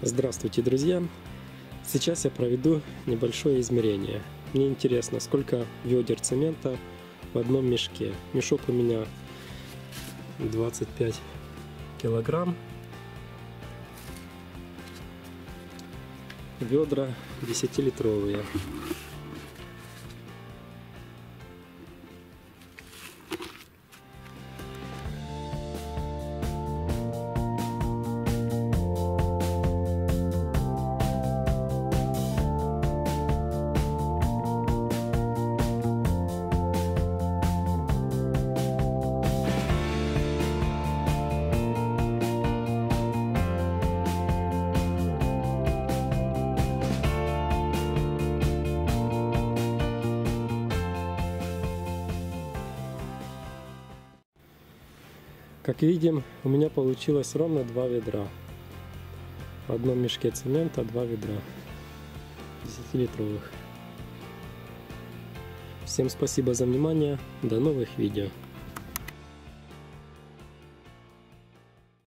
Здравствуйте, друзья! Сейчас я проведу небольшое измерение. Мне интересно, сколько ведер цемента в одном мешке. Мешок у меня 25 килограмм. Ведра 10-литровые. Как видим, у меня получилось ровно два ведра. В одном мешке цемента два ведра 10-литровых. Всем спасибо за внимание. До новых видео.